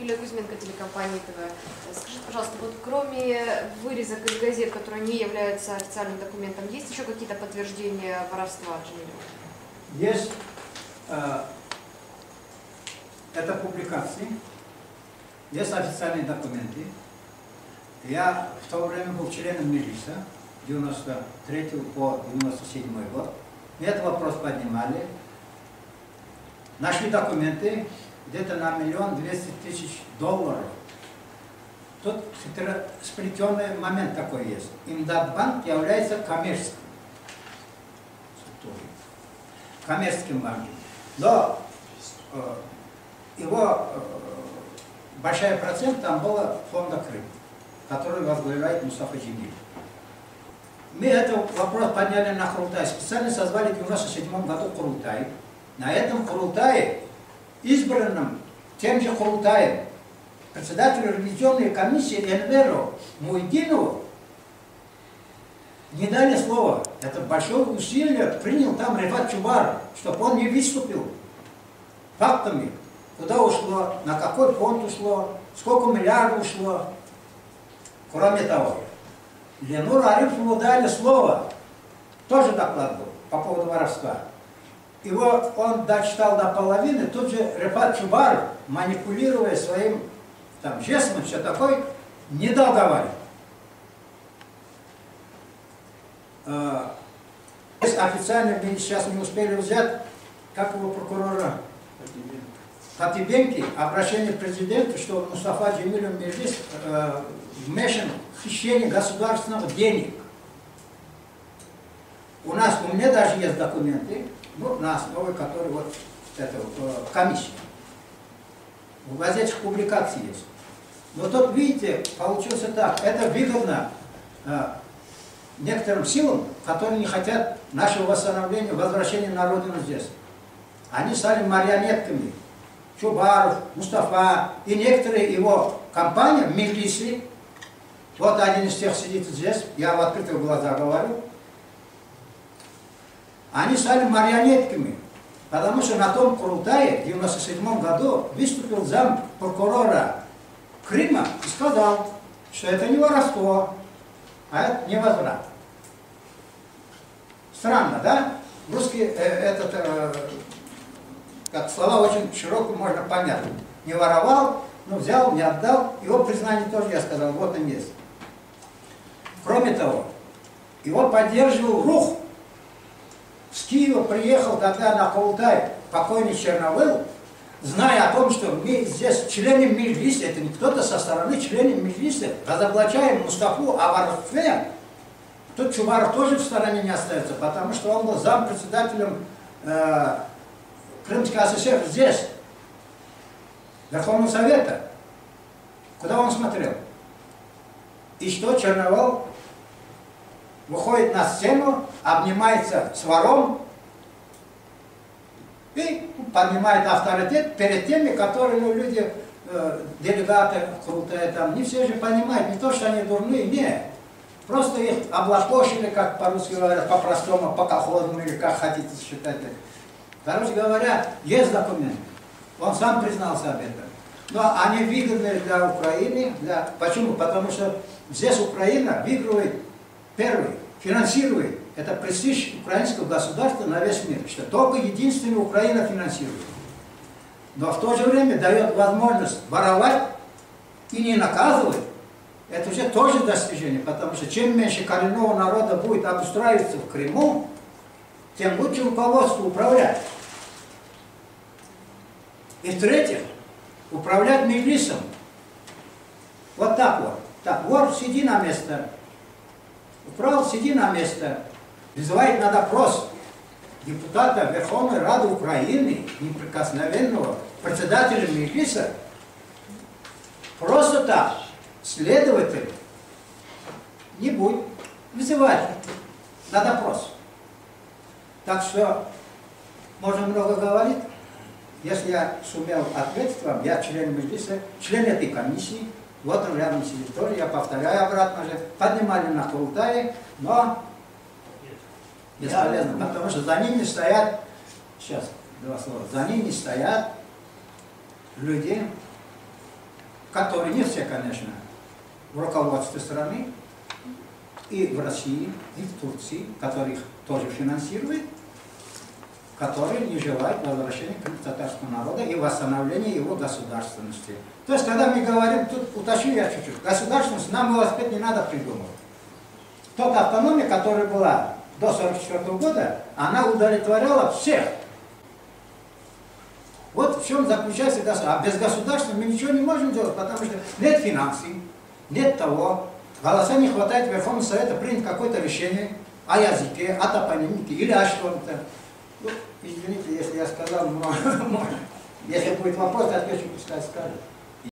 Юлия Кузьменко, телекомпания ТВ. Скажите, пожалуйста, вот кроме вырезок из газет, которые не являются официальным документом, есть еще какие-то подтверждения воровства Джемилева? Есть э, это публикации, есть официальные документы. Я в то время был членом Милиса, 93 по 97 год. Этот вопрос поднимали. Нашли документы где-то на миллион двести тысяч долларов. Тут сплетенный момент такой есть. Имдатбанк является коммерческим коммерческим банком. Но э, его э, большой процент там было фонда Крым, который возглавляет Мустафа Джимиль. Мы этот вопрос подняли на Хурултай. Специально созвали в 1997 году Хурултай. На этом Хурултае, избранном тем же Хурултаем, председателю ревизионной комиссии Энверу Муйдинову, не дали слова. Это большое усилие принял там Рефат Чубар, чтобы он не выступил фактами, куда ушло, на какой фонд ушло, сколько миллиардов ушло. Кроме того, Ленуру Арифову дали слово, тоже доклад был по поводу воровства. Его он дочитал до половины, тут же Рефат Чубар, манипулируя своим там, жестом, все такое, не дал говорить. А, официально мы сейчас не успели взять, как его прокурора Хатибенки, обращение к президенту, что Мустафа Джемилев Межлис э, вмешан в хищение государственных денег. У нас, у меня даже есть документы, ну, на основе которой вот это э, комиссия. У газетных публикаций есть. Но тут, видите, получилось так, это выгодно э, некоторым силам, которые не хотят нашего восстановления, возвращения на родину здесь. Они стали марионетками. Чубаров, Мустафа и некоторые его компании, Милиси, вот один из тех сидит здесь, я в открытых глазах говорю, они стали марионетками, потому что на том Курултае в 1997 году выступил зам прокурора Крыма и сказал, что это не воровство, а это не возврат. Странно, да? Русский э, этот, э, как слова очень широко можно понять. Не воровал, но взял, не отдал. Его признание тоже я сказал, вот он есть. Кроме того, его поддерживал Рух. Киева приехал тогда на Култай покойный Черновыл, зная о том, что мы здесь члены Меджлиса, это не кто-то со стороны члены Меджлиса, разоблачаем Мустафу воровстве, тут Чубаров тоже в стороне не остается, потому что он был зампредседателем э, Крымской ССР здесь, Верховного Совета. Куда он смотрел? И что Черновол выходит на сцену, обнимается с вором, и поднимает авторитет перед теми, которые ну, люди, э, делегаты крутые там, не все же понимают, не то, что они дурные, нет. Просто их облапошили, как по-русски говорят, по-простому, по-колхозному, или как хотите считать. Короче говоря, есть документ. Он сам признался об этом. Но они выгодны для Украины. Для... Почему? Потому что здесь Украина выигрывает первый, финансирует это престиж украинского государства на весь мир, что только единственная Украина финансирует. Но в то же время дает возможность воровать и не наказывать. Это уже тоже достижение, потому что чем меньше коренного народа будет обустраиваться в Крыму, тем лучше руководство управлять. И в-третьих, управлять милисом. Вот так вот. Так, вор, сиди на место. Украл, сиди на место вызывает на допрос депутата Верховной Рады Украины, неприкосновенного председателя Мехлиса, просто так следователь не будет вызывать на допрос. Так что можно много говорить. Если я сумел ответить вам, я член Меджлиса, член этой комиссии, вот он рядом сидит. Тоже, я повторяю обратно же, поднимали на Курултае, но бесполезно, потому что за ними стоят, сейчас, два слова, за ними стоят люди, которые не все, конечно, в руководстве страны, и в России, и в Турции, которые их тоже финансирует, которые не желают возвращения к татарскому народу и восстановления его государственности. То есть, когда мы говорим, тут уточню я чуть-чуть, государственность нам его опять не надо придумывать. Только автономия, которая была до 1944 года, она удовлетворяла всех. Вот в чем заключается государство. А без государства мы ничего не можем делать, потому что нет финансов, нет того, голоса не хватает Верховного Совета принять какое-то решение о языке, о топонимике или о чем-то. Ну, извините, если я сказал, но, если будет вопрос, отвечу, пускай скажет.